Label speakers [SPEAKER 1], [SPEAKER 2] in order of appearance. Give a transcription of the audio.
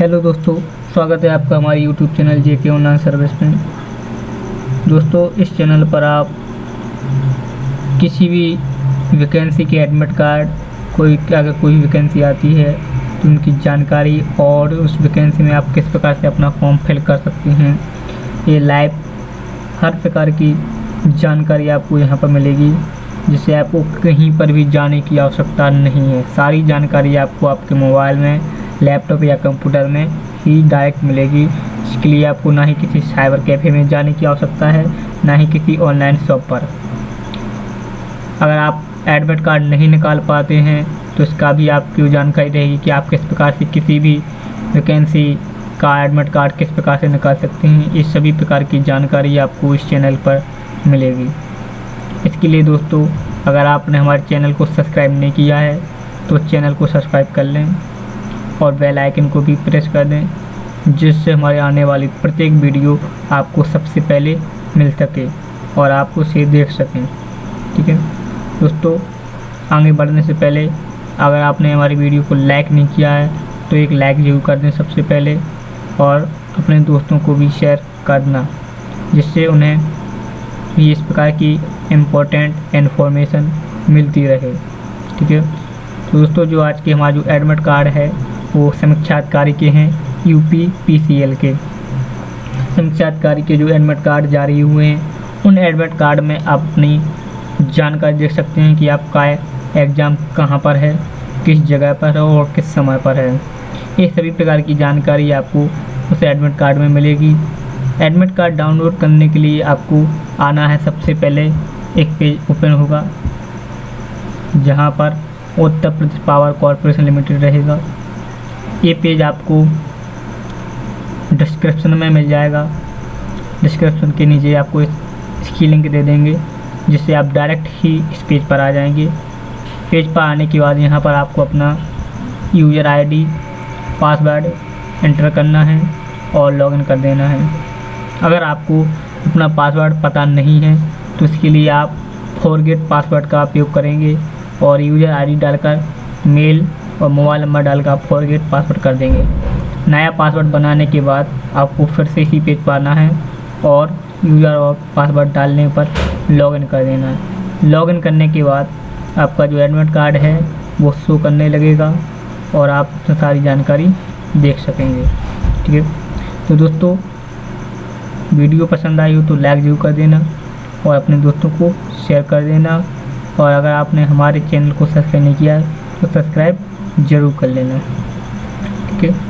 [SPEAKER 1] Hello दोस्तों, स्वागत है आपका हमारे यूट्यूब चैनल जे के ऑनलाइन सर्विस में। दोस्तों, इस चैनल पर आप किसी भी वैकेंसी के एडमिट कार्ड कोई अगर कोई वैकेंसी आती है तो उनकी जानकारी और उस वैकेंसी में आप किस प्रकार से अपना फॉर्म फिल कर सकते हैं, ये लाइव हर प्रकार की जानकारी आपको यहाँ पर मिलेगी जिससे आपको कहीं पर भी जाने की आवश्यकता नहीं है। सारी जानकारी आपको आपके मोबाइल में लैपटॉप या कंप्यूटर में ही डायरेक्ट मिलेगी। इसके लिए आपको ना ही किसी साइबर कैफ़े में जाने की आवश्यकता है, ना ही किसी ऑनलाइन शॉप पर। अगर आप एडमिट कार्ड नहीं निकाल पाते हैं तो इसका भी आपकी जानकारी रहेगी कि आप किस प्रकार से किसी भी वैकेंसी का एडमिट कार्ड किस प्रकार से निकाल सकते हैं। इस सभी प्रकार की जानकारी आपको इस चैनल पर मिलेगी। इसके लिए दोस्तों, अगर आपने हमारे चैनल को सब्सक्राइब नहीं किया है तो चैनल को सब्सक्राइब कर लें। और बेल आइकन को भी प्रेस कर दें, जिससे हमारे आने वाली प्रत्येक वीडियो आपको सबसे पहले मिल सके और आप उसे देख सकें। ठीक है? दोस्तों, आगे बढ़ने से पहले अगर आपने हमारी वीडियो को लाइक नहीं किया है तो एक लाइक ज़रूर कर दें सबसे पहले और अपने दोस्तों को भी शेयर करना जिससे उन्हें भी इस प्रकार की इम्पोर्टेंट इन्फॉर्मेशन मिलती रहे। ठीक है? तो दोस्तों, जो आज के हमारा जो एडमिट कार्ड है वो समीक्षाधिकारी के हैं यूपी पीसीएल के। समीक्षाधिकारी के जो एडमिट कार्ड जारी हुए हैं, उन एडमिट कार्ड में आप अपनी जानकारी देख सकते हैं कि आपका एग्ज़ाम कहाँ पर है, किस जगह पर है और किस समय पर है। ये सभी प्रकार की जानकारी आपको उस एडमिट कार्ड में मिलेगी। एडमिट कार्ड डाउनलोड करने के लिए आपको आना है सबसे पहले, एक पेज ओपन होगा, जहाँ पर Uttar Pradesh power corporation limited रहेगा। ये पेज आपको डिस्क्रिप्शन में मिल जाएगा। डिस्क्रिप्शन के नीचे आपको इसकी लिंक दे देंगे, जिससे आप डायरेक्ट ही इस पेज पर आ जाएँगे। पेज पर आने के बाद यहाँ पर आपको अपना यूज़र आईडी पासवर्ड एंटर करना है और लॉगिन कर देना है। अगर आपको अपना पासवर्ड पता नहीं है तो इसके लिए आप फॉरगेट पासवर्ड का उपयोग करेंगे और यूज़र आईडी डालकर मेल और मोबाइल नंबर डालकर आप फॉरगेट पासवर्ड कर देंगे। नया पासवर्ड बनाने के बाद आपको फिर से इसी पेज पर आना है और यूज़र और पासवर्ड डालने पर लॉगिन कर देना है। लॉगिन करने के बाद आपका जो एडमिट कार्ड है, वो शो करने लगेगा और आप उसमें सारी जानकारी देख सकेंगे। ठीक है? तो दोस्तों, वीडियो पसंद आई हो तो लाइक ज़रूर कर देना और अपने दोस्तों को शेयर कर देना। और अगर आपने हमारे चैनल को सब्सक्राइब नहीं किया है तो सब्सक्राइब ज़रूर कर लेना। ठीक है?